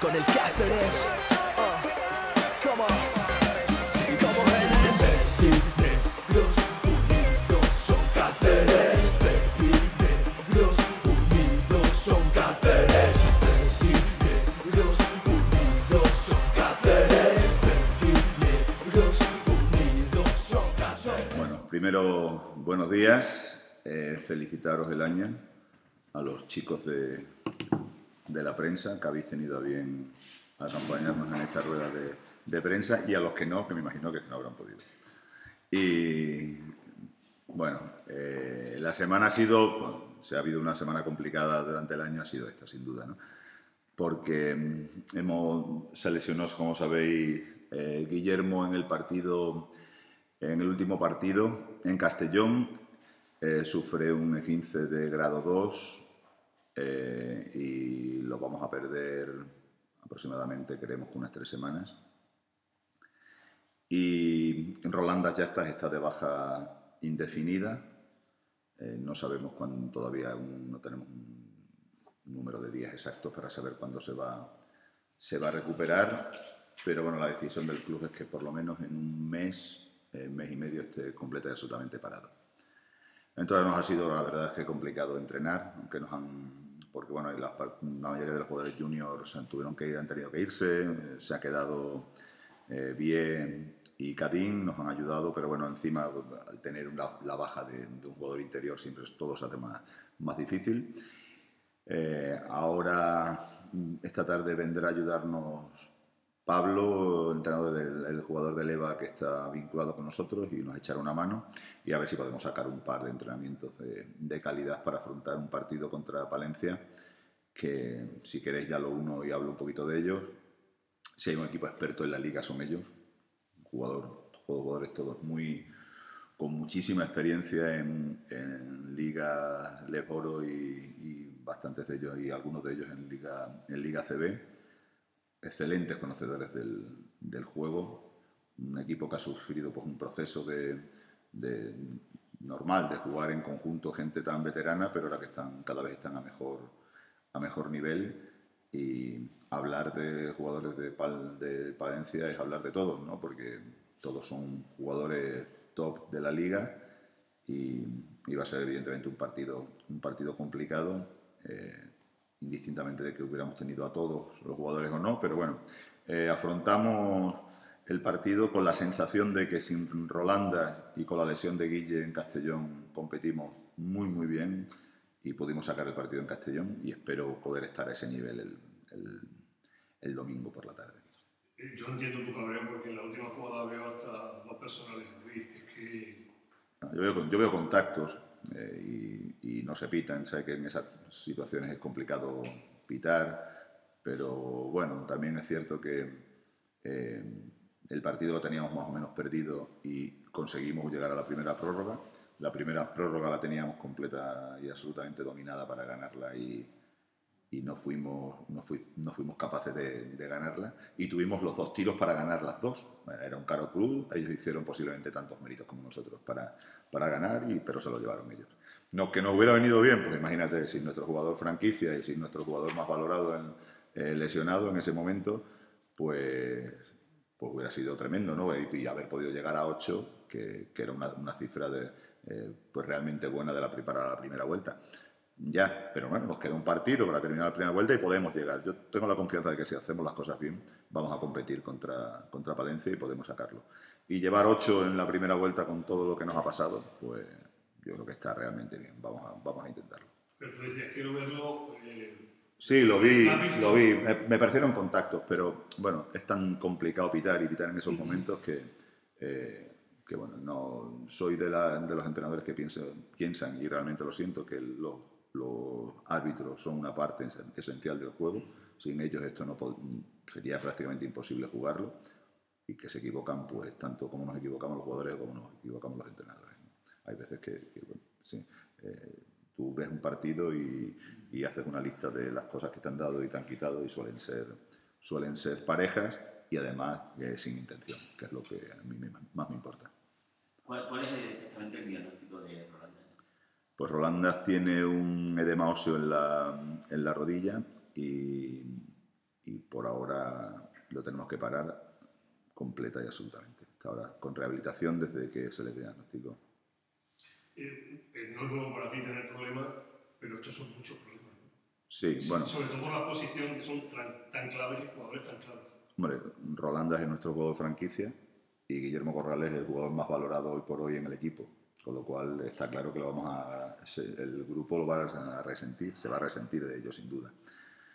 Con el Cáceres. On. Como Hernandez. Negros unidos son Cáceres. Negros unidos son Cáceres. Negros unidos son Cáceres. Negros unidos son Cáceres. Bueno, primero, buenos días. Eh, felicitaros el año a los chicos de, de la prensa que habéis tenido a bien acompañarnos en esta rueda de, de prensa y a los que no, que me imagino que no habrán podido. Y bueno, eh, la semana ha sido, bueno, si ha habido una semana complicada durante el año, ha sido esta, sin duda, ¿no? Porque mm, hemos, se lesionó, como sabéis, eh, Guillermo en el partido, en el último partido en Castellón, eh, sufre un E15 de grado 2 eh, y lo vamos a perder aproximadamente, creemos que unas tres semanas. Y Rolanda ya está, está de baja indefinida. Eh, no sabemos cuándo, todavía no tenemos un número de días exactos para saber cuándo se va, se va a recuperar. Pero bueno, la decisión del club es que por lo menos en un mes, eh, mes y medio, esté completa y absolutamente parado. Entonces nos ha sido, la verdad es que complicado entrenar, aunque nos han, porque bueno, la, la mayoría de los jugadores juniors tuvieron que ir, han tenido que irse, eh, se ha quedado eh, bien y Cadín nos han ayudado, pero bueno, encima al tener la, baja de, un jugador interior siempre es- todo se hace más, difícil. Eh, ahora, esta tarde vendrá a ayudarnos Pablo, entrenador del el jugador del EVA que está vinculado con nosotros y nos echará una mano y a ver si podemos sacar un par de entrenamientos de, calidad para afrontar un partido contra Palencia que si queréis ya lo uno y hablo un poquito de ellos. Si hay un equipo experto en la liga son ellos, jugador, jugadores todos muy con muchísima experiencia en, Liga Leboro y, y bastantes de ellos y algunos de ellos en Liga, en Liga CB excelentes conocedores del, del juego, un equipo que ha sufrido pues, un proceso de, de- normal de jugar en conjunto gente tan veterana, pero ahora que están, cada vez están a mejor, a mejor nivel. Y hablar de jugadores de, Pal- de Palencia es hablar de todos, ¿no? porque todos son jugadores top de la liga y, y va a ser evidentemente un partido, un partido complicado, eh, indistintamente de que hubiéramos tenido a todos los jugadores o no, pero bueno, eh, afrontamos el partido con la sensación de que sin Rolanda y con la lesión de Guille en Castellón competimos muy muy bien y pudimos sacar el partido en Castellón y espero poder estar a ese nivel el, el- el domingo por la tarde. Yo entiendo tu cabreo porque en la última jugada veo hasta dos personales así. Es que No, Yo veo, yo veo contactos eh, y, y no se pitan. Sé que en esas situaciones es complicado pitar, pero bueno, también es cierto que eh, el partido lo teníamos más o menos perdido y conseguimos llegar a la primera prórroga. La primera prórroga la teníamos completa y absolutamente dominada para ganarla y, y no fuimos, no fui- no fuimos capaces de, ganarla. Y tuvimos los dos tiros para ganar las dos. Era un caro club, ellos hicieron posiblemente tantos méritos como nosotros para, para ganar, pero se lo llevaron ellos. No, que nos hubiera venido bien, pues imagínate, sin nuestro jugador franquicia y sin nuestro jugador más valorado eh, lesionado en ese momento, pues, pues hubiera sido tremendo, ¿no? Y, haber podido llegar a 8, que, era una, cifra de, eh, pues realmente buena de la, para la primera vuelta. Ya, pero bueno, nos queda un partido para terminar la primera vuelta y podemos llegar. Yo tengo la confianza de que si hacemos las cosas bien, vamos a competir contra, contra Palencia y podemos sacarlo. Y llevar 8 en la primera vuelta con todo lo que nos ha pasado, pues yo creo que está realmente bien. Vamos a, vamos a intentarlo. pero tú decías, quiero verlo. eh, Sí, lo vi, ¿Lo vi. Me, me parecieron contactos, pero bueno, es tan complicado pitar y pitar en esos momentos que, eh, que bueno, no soy de, la- de los entrenadores que piensan, piensan, y realmente lo siento, que los, los árbitros son una parte es- esencial del juego. Sin ellos esto no sería prácticamente imposible jugarlo y que se equivocan, pues tanto como nos equivocamos los jugadores como nos equivocamos los entrenadores. Hay veces que, sí, eh, tú ves un partido y, y haces una lista de las cosas que te han dado y te han quitado y suelen ser, suelen ser parejas y además eh, sin intención, que es lo que a mí me- más me importa. ¿Cuál, es exactamente el diagnóstico de Rolanda? Pues Rolandas tiene un edema óseo en la, en la rodilla y, y por ahora lo tenemos que parar completa y absolutamente. Está ahora con rehabilitación desde que se le diagnosticó. Eh, eh, no es nuevo para ti tener problemas, pero estos son muchos problemas. ¿no? Sí, bueno, Sobre todo por la posición que son tan, tan claves y jugadores tan claves. hombre, Rolandas es nuestro jugador franquicia y Guillermo Corrales es el jugador más valorado hoy por hoy en el equipo. Con lo cual está claro que lo vamos el grupo lo va a resentir, se va a resentir de ello sin duda.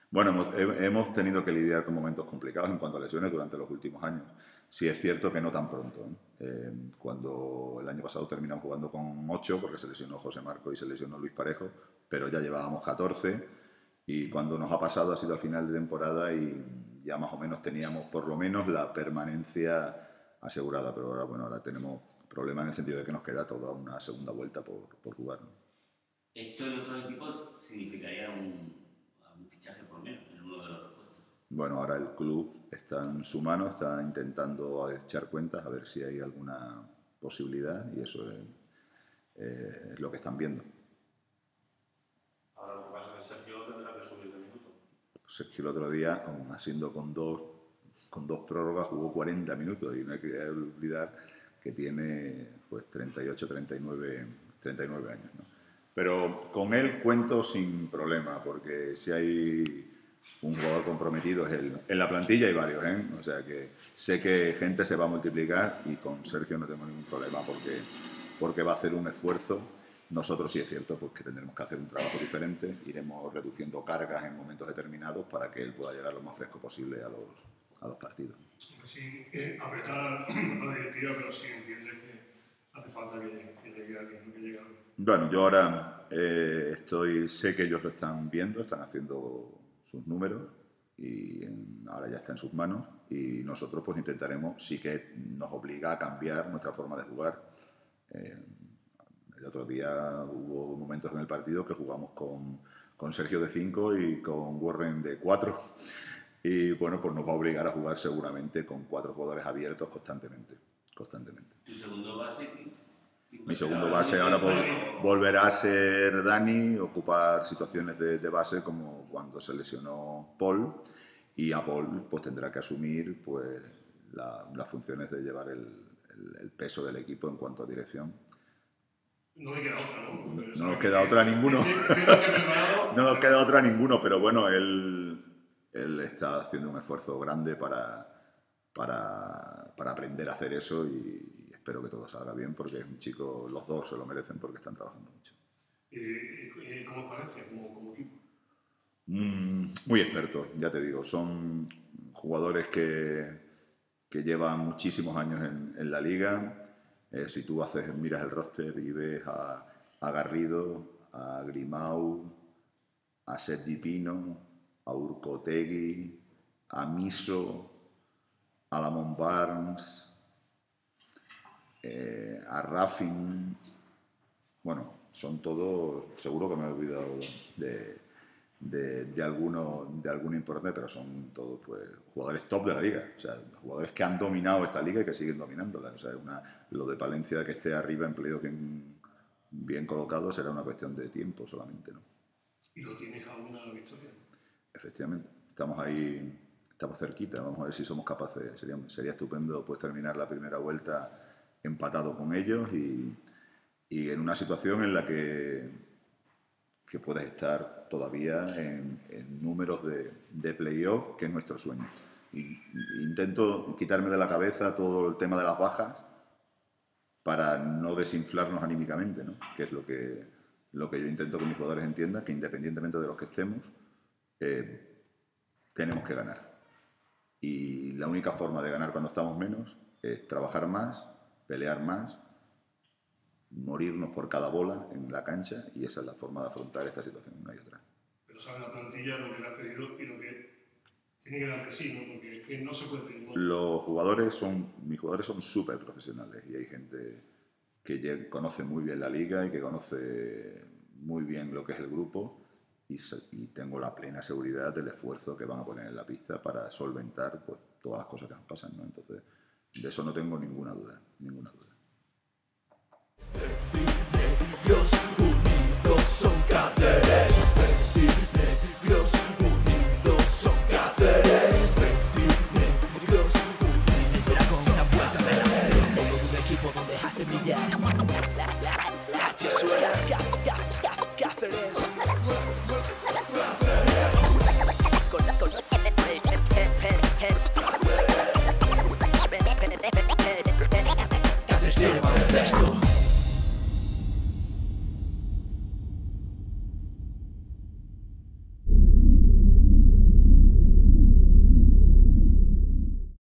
Bueno, hemos, he- hemos tenido que lidiar con momentos complicados en cuanto a lesiones durante los últimos años. Sí es cierto que no tan pronto. ¿eh? Eh, cuando el año pasado terminamos jugando con 8 porque se lesionó José Marco y se lesionó Luis Parejo, pero ya llevábamos 14 y cuando nos ha pasado ha sido al final de temporada y ya más o menos teníamos por lo menos la permanencia asegurada, pero ahora bueno, ahora tenemos problemas en el sentido de que nos queda toda una segunda vuelta por, por jugar. ¿no? Esto en otros equipos significaría un, un fichaje por menos en uno de los repuestos. Bueno, ahora el club está en su mano, está intentando echar cuentas a ver si hay alguna posibilidad y eso es, eh, es lo que están viendo. Ahora lo que pasa es que Sergio tendrá que subir de minuto. Sergio el otro día, aún haciendo con dos, con dos prórrogas, jugó 40 minutos y no hay que olvidar que tiene pues 38, 39, 39 años. ¿no? Pero con él cuento sin problema, porque si hay un jugador comprometido es él. En la plantilla hay varios, ¿eh? o sea que sé que gente se va a multiplicar y con Sergio no tengo ningún problema porque, porque va a hacer un esfuerzo. Nosotros sí es cierto pues, que tendremos que hacer un trabajo diferente, iremos reduciendo cargas en momentos determinados para que él pueda llegar lo más fresco posible a los, a los partidos. Hombre, Sí, eh, apretar a, a la directiva, pero sí entiende que hace falta que, que llegue alguien, que llegue alguien. Bueno, yo ahora eh, estoy, sé que ellos lo están viendo, están haciendo sus números y en- ahora ya está en sus manos y nosotros pues intentaremos, sí que nos obliga a cambiar nuestra forma de jugar. Eh, el otro día hubo momentos en el partido que jugamos con, con Sergio de 5 y con Warren de 4 y bueno, pues nos va a obligar a jugar seguramente con cuatro jugadores abiertos constantemente. constantemente. Tu segundo base. ¿quién- quién Mi segundo base ahora vol- volverá a ser Dani, ocupar situaciones de, de base como cuando se lesionó Paul y a Paul pues tendrá que asumir pues la- las funciones de llevar el, el- el peso del equipo en cuanto a dirección. No le queda otra, ¿no? No sabe nos que- queda otra a ninguno. No nos queda otra a ninguno, pero bueno, él, él está haciendo un esfuerzo grande para, para, para aprender a hacer eso y espero que todo salga bien porque es un chico, los dos se lo merecen porque están trabajando mucho. ¿Y, y, y cómo es Valencia como, como equipo? Mm, muy expertos, ya te digo. Son jugadores que, que llevan muchísimos años en, en la liga. Eh, si tú haces, miras el roster y ves a, a Garrido, a Grimau, a Sergi Pino, a Urcotegui, a Miso, a Lamont Barnes, eh, a Raffin. Bueno, son todos, seguro que me he olvidado de, de, de alguno, de importante, pero son todos pues, jugadores top de la liga. O sea, jugadores que han dominado esta liga y que siguen dominándola. O sea, lo de Palencia que esté arriba en playoff bien, bien colocado será una cuestión de tiempo solamente, ¿no? ¿Y lo tienes a victoria? Efectivamente, estamos ahí, estamos cerquita, vamos a ver si somos capaces, sería, sería estupendo pues terminar la primera vuelta empatado con ellos y, y en una situación en la que, que puedas estar todavía en, números de, de playoff, que es nuestro sueño. Intento quitarme de la cabeza todo el tema de las bajas para no desinflarnos anímicamente, ¿no? que es lo que, lo que yo intento que mis jugadores entiendan, que independientemente de los que estemos, eh, tenemos que ganar. Y la única forma de ganar cuando estamos menos es trabajar más, pelear más, morirnos por cada bola en la cancha y esa es la forma de afrontar esta situación, no hay otra. Pero sabe la plantilla lo que le has pedido y lo que tiene que dar que sí, ¿no? Porque es que no se puede pedir más. Los jugadores son, mis jugadores son súper profesionales y hay gente que conoce muy bien la liga y que conoce muy bien lo que es el grupo y, tengo la plena seguridad del esfuerzo que van a poner en la pista para solventar pues, todas las cosas que pasan. ¿no? Entonces, de eso no tengo ninguna duda, ninguna duda.